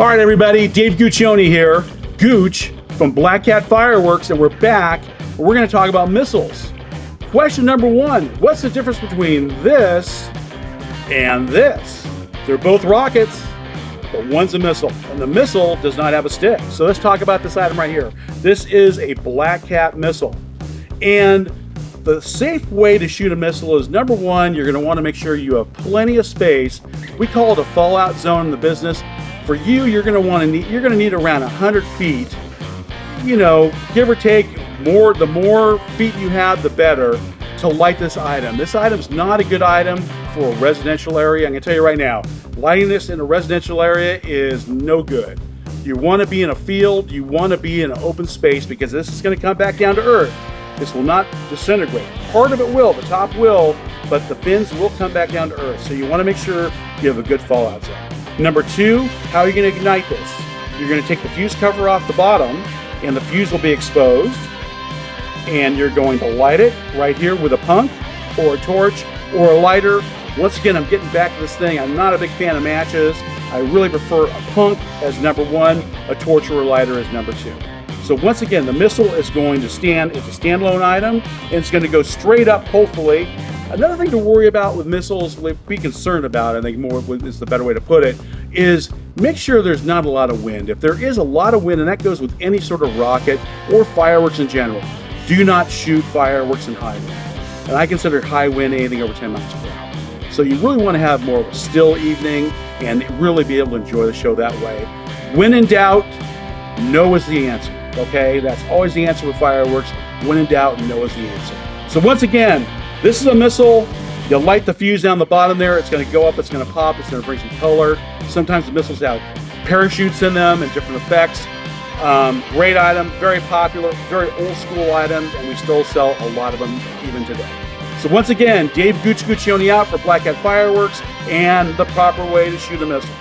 All right, everybody, Dave Guccione here, Gooch from Black Cat Fireworks, and we're back. We're going to talk about missiles. Question number one What's the difference between this and this? They're both rockets, but one's a missile, and the missile does not have a stick. So let's talk about this item right here. This is a Black Cat missile, and the safe way to shoot a missile is number one, you're going to want to make sure you have plenty of space. We call it a fallout zone in the business. For you, you're going to want to need you're to need around 100 feet. You know, give or take, more the more feet you have, the better to light this item. This item's not a good item for a residential area. I'm to tell you right now, lighting this in a residential area is no good. You want to be in a field, you want to be in an open space because this is going to come back down to earth. This will not disintegrate. Part of it will, the top will, but the fins will come back down to earth. So you want to make sure you have a good fallout zone. Number two, how are you going to ignite this? You're going to take the fuse cover off the bottom and the fuse will be exposed. And you're going to light it right here with a punk or a torch or a lighter. Once again, I'm getting back to this thing. I'm not a big fan of matches. I really prefer a punk as number one, a torch or a lighter as number two. So once again, the missile is going to stand, it's a standalone item, and it's going to go straight up, hopefully. Another thing to worry about with missiles, be concerned about, I think more is the better way to put it, is make sure there's not a lot of wind. If there is a lot of wind, and that goes with any sort of rocket or fireworks in general, do not shoot fireworks in high wind. And I consider high wind anything over 10 miles per hour. So you really want to have more of a still evening and really be able to enjoy the show that way. When in doubt, no is the answer. Okay, that's always the answer with fireworks. When in doubt, no is the answer. So once again, this is a missile. You light the fuse down the bottom there. It's going to go up. It's going to pop. It's going to bring some color. Sometimes the missiles have parachutes in them and different effects. Um, great item, very popular, very old school item, and we still sell a lot of them even today. So once again, Dave Gooch Guccione out for Black Cat Fireworks and the proper way to shoot a missile.